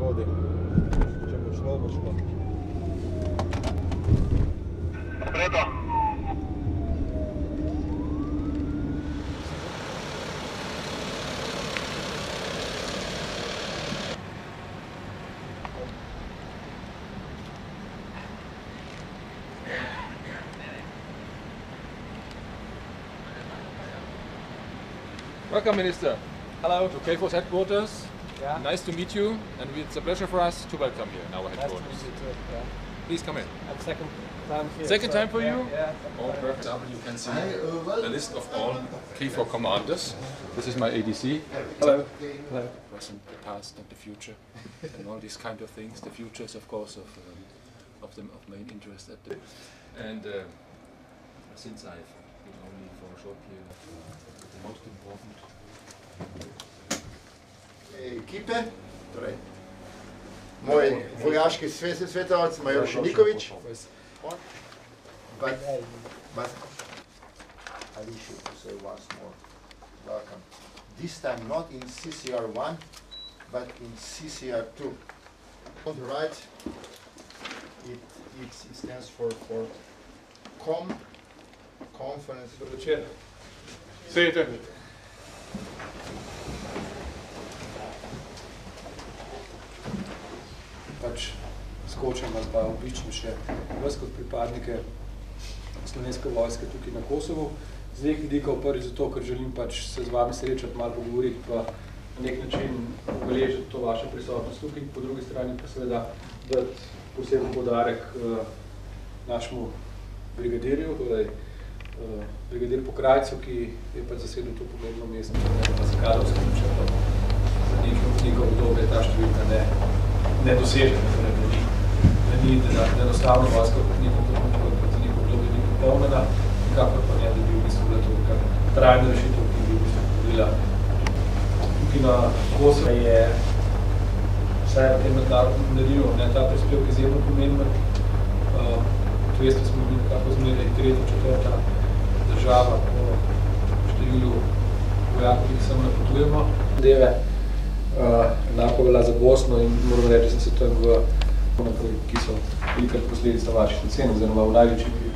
vodi. Če bo šlo, bo šlo. Preto. Welcome, Minister. Hello. To KFOR's headquarters. Yeah. Nice to meet you, and it's a pleasure for us to welcome you in our Nice to headquarters. meet you too. Yeah. Please come in. And second time here. Second so- time for yeah, you? Yeah. Oh, perfect. You can see the list of all KFOR commanders. This is my ADC. Hello. Hello. Present, the past, and the future, and all these kind of things. The future is, of course, of um, of them of main interest at the and uh, since I've been only for a short period, the most important ekipe, torej moj vojaški svet, svetovalec major Šenikovič. But, but I wish you to say once more, welcome. This time not in CCR 1, but in CCR 2. On the right, it, it, it stands for, for COM, Conference. Večer. Pač skočim ali pa običam še vas kot pripadnike slovenske vojske tukaj na Kosovu. Z dveh vidikov, prvi zato, ker želim pač se z vami srečati, malo pogovoriti, pa na nek način obeležiti to vašo prisotnost tukaj, po drugi strani pa seveda dati poseben podarek uh, našemu brigadirju, torej uh, brigadir Pokrajcu, ki je pač zasedel to pomembno mesto, ne pa za kadrovsko načrto. Za nekaj nekaj obdobje ta številka ne, ne doseže, torej da ni, da ni da, da enostavno vojska kot neko, kot neko obdobje ni popolnjena, nikakor pa ne, da bi v bistvu bila to neka trajna rešitev, ki bi v bistvu podelila tukaj na Kosovo je vsaj v tem mednarodnem merilu, ne, ta prispevek izjemno pomemben. Uh, tu veste, smo bili nekako zmeraj tretja, četrta država po številu vojakov, ki jih sem napotujemo. Deve, enako velja za Bosno in moram reči, da sem se tam v ki so velikrat posledica vaših ocen, oziroma v največji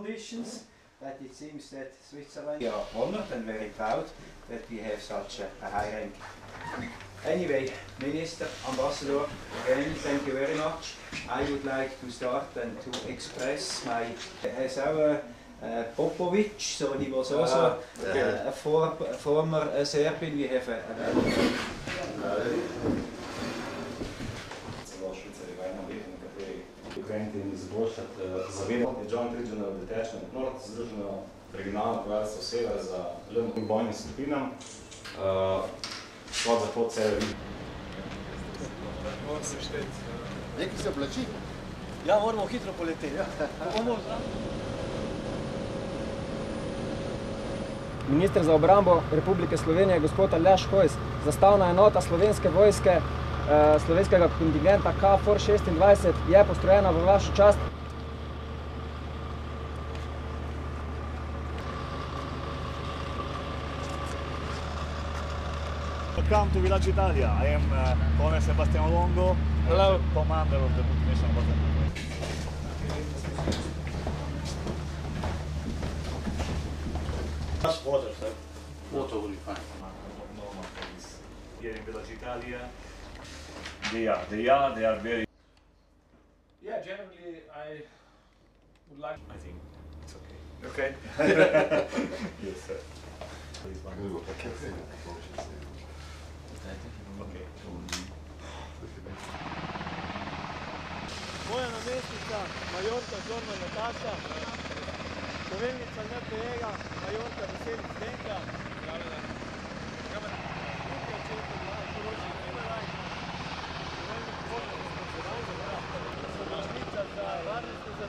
conditions that it seems that Switzerland we are honored and very proud that we have such a, a high rank. Anyway, Minister, Ambassador, again, thank you very much. I would like to start and to express my, as our uh, Popovic, so he was also uh, a, for, a former uh, Serbian, we have a, a ukrenuti in izboljšati uh, zavedanje. Joint Regional Detachment North, združeno regionalno poveljstvo sever za LM bojnim skupinam, uh, vzhod, zahod, sever, jug. Neki se oblači. Ja, moramo hitro poleteti. Ja. Bomo Ministr za obrambo Republike Slovenije, gospod Aljaš Hojs, zastavna enota slovenske vojske, eh, slovenskega kontingenta KFOR 26 je postrojena v vašo čast. Welcome to Village Italia. I am uh, Colonel Sebastian Longo, Hello. commander of the multinational battalion. Just water, sir. Water will be fine. Normal for this. Here in Village Italia. They are, they are, they are very. Yeah, generally I would like. I think it's okay. Okay. yes, sir. Please, one. Okay. moja namestnica, majorka Zorna Nataša, poveljnica NPE-ga, majorka Veseli Zdenka,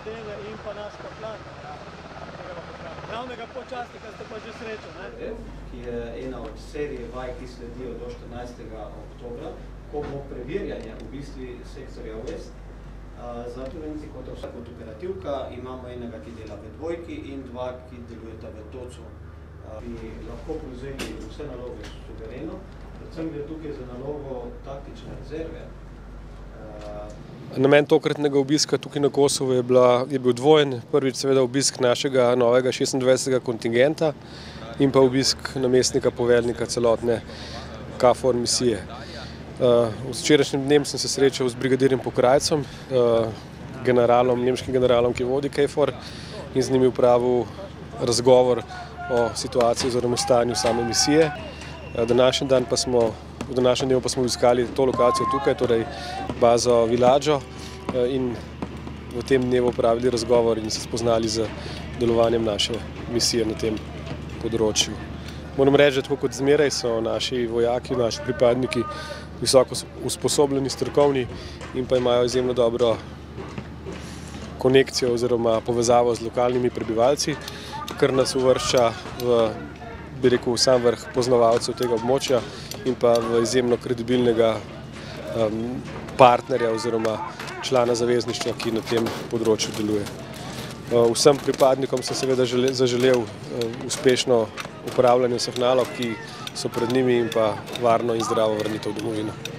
zadeve in pa naš kaplan, glavnega počastnika ste pa že srečo, ne? ki je ena od serije vaj, ki sledijo do 14. oktobra, ko bo preverjanje v bistvu sektorja West. Za Turenci kot kot operativka imamo enega, ki dela v dvojki in dva, ki delujeta v tocu. Bi lahko prevzeli vse naloge suvereno, predvsem gre tukaj za nalogo taktične rezerve. Namen tokratnega obiska tukaj na Kosovo je, bila, je bil dvojen. Prvič seveda obisk našega novega 26. kontingenta in pa obisk namestnika poveljnika celotne KFOR misije. S včerajšnjim dnem sem se srečal z brigadirjem Pokrajcem, generalom, nemškim generalom, ki vodi KFOR in z njimi upravil razgovor o situaciji oziroma stanju same misije. Današnji dan pa smo v današnjem dnevu pa smo obiskali to lokacijo tukaj, torej bazo Villaggio in v tem dnevu opravili razgovor in se spoznali z delovanjem naše misije na tem področju. Moram reči, da tako kot zmeraj so naši vojaki, naši pripadniki visoko usposobljeni, strokovni in pa imajo izjemno dobro konekcijo oziroma povezavo z lokalnimi prebivalci, kar nas uvršča v bi rekel, sam vrh poznavalcev tega območja in pa v izjemno kredibilnega um, partnerja oziroma člana zavezništva, ki na tem področju deluje. Vsem pripadnikom sem seveda zaželel uspešno upravljanje vseh nalog, ki so pred njimi in pa varno in zdravo vrnitev v domovino.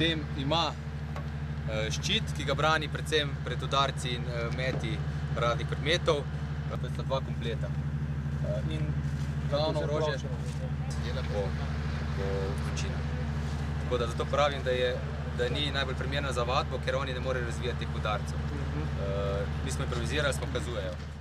Potem ima ščit, ki ga brani predvsem pred udarci in meti raznih predmetov. To sta dva kompleta. In glavno orožje dela po, po večinah. Tako da zato pravim, da, je, da ni najbolj primerna za vadbo, ker oni ne morejo razvijati teh udarcev. Mi smo improvizirali, smo kazujejo.